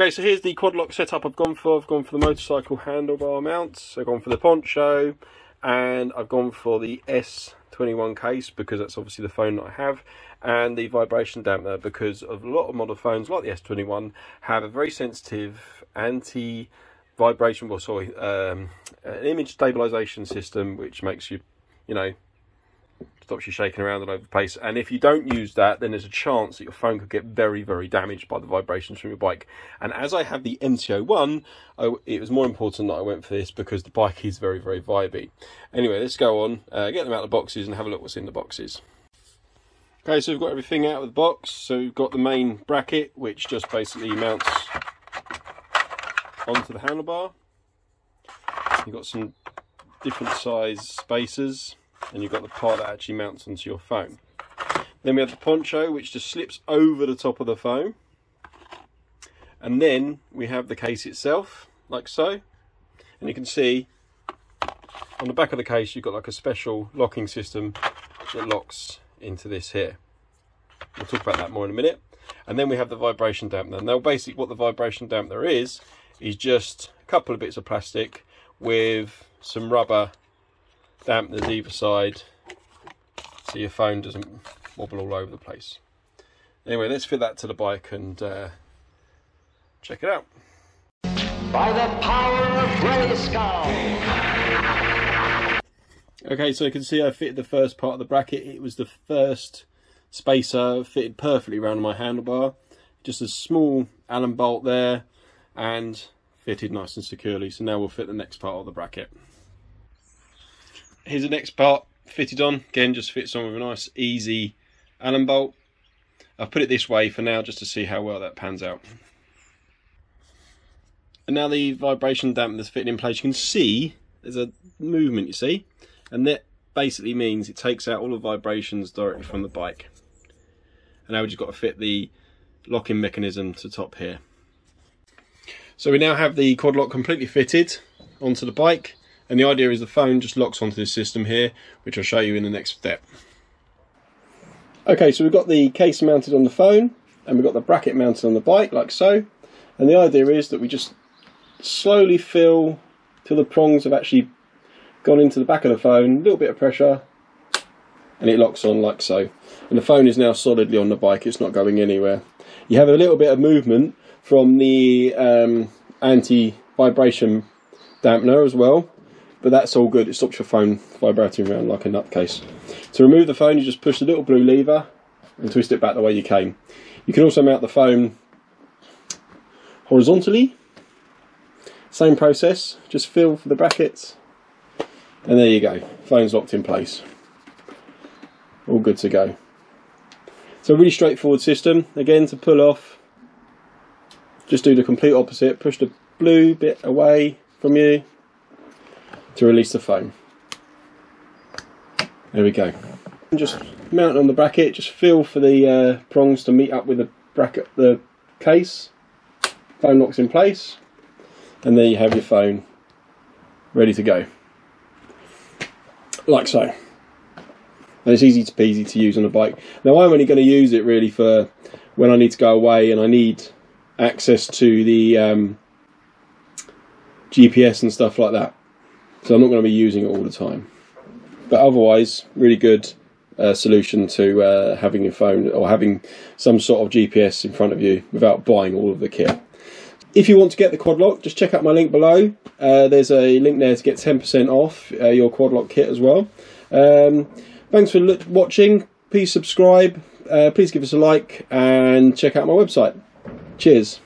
Okay, so here's the quad lock setup I've gone for. I've gone for the motorcycle handlebar mounts, I've gone for the poncho, and I've gone for the S21 case because that's obviously the phone that I have, and the vibration dampener because of a lot of model phones like the S21 have a very sensitive anti vibration, well, sorry, um, an image stabilization system which makes you, you know, stops you shaking around all over the place. And if you don't use that, then there's a chance that your phone could get very, very damaged by the vibrations from your bike. And as I have the MT-01, I, it was more important that I went for this because the bike is very, very vibey. Anyway, let's go on, uh, get them out of the boxes and have a look what's in the boxes. Okay, so we've got everything out of the box. So we've got the main bracket, which just basically mounts onto the handlebar. You've got some different size spacers and you've got the part that actually mounts onto your phone. Then we have the poncho which just slips over the top of the phone. And then we have the case itself, like so. And you can see on the back of the case you've got like a special locking system that locks into this here. We'll talk about that more in a minute. And then we have the vibration dampener. Now basically what the vibration dampener is, is just a couple of bits of plastic with some rubber dampeners either side so your phone doesn't wobble all over the place. Anyway, let's fit that to the bike and uh, check it out. By the power of Grayskull! Okay, so you can see I fitted the first part of the bracket. It was the first spacer fitted perfectly around my handlebar. Just a small Allen bolt there and fitted nice and securely. So now we'll fit the next part of the bracket here's the next part fitted on. Again, just fits on with a nice, easy Allen bolt. I've put it this way for now just to see how well that pans out. And now the vibration dampener's fitting in place. You can see there's a movement, you see? And that basically means it takes out all the vibrations directly from the bike. And now we've just got to fit the locking mechanism to top here. So we now have the quad lock completely fitted onto the bike. And the idea is the phone just locks onto this system here, which I'll show you in the next step. Okay, so we've got the case mounted on the phone, and we've got the bracket mounted on the bike, like so. And the idea is that we just slowly fill till the prongs have actually gone into the back of the phone, a little bit of pressure, and it locks on like so. And the phone is now solidly on the bike, it's not going anywhere. You have a little bit of movement from the um, anti-vibration dampener as well, but that's all good. It stops your phone vibrating around like a nutcase. To remove the phone, you just push the little blue lever and twist it back the way you came. You can also mount the phone horizontally. Same process, just feel for the brackets and there you go, phone's locked in place. All good to go. So really straightforward system. Again, to pull off, just do the complete opposite. Push the blue bit away from you, to release the phone. There we go. Just mount on the bracket, just feel for the uh, prongs to meet up with the bracket, the case. Phone locks in place, and there you have your phone ready to go. Like so. And it's easy to peasy to use on a bike. Now I'm only going to use it really for when I need to go away and I need access to the um, GPS and stuff like that. So I'm not going to be using it all the time. But otherwise, really good uh, solution to uh, having your phone or having some sort of GPS in front of you without buying all of the kit. If you want to get the quad lock, just check out my link below. Uh, there's a link there to get 10% off uh, your quad lock kit as well. Um, thanks for watching. Please subscribe. Uh, please give us a like and check out my website. Cheers.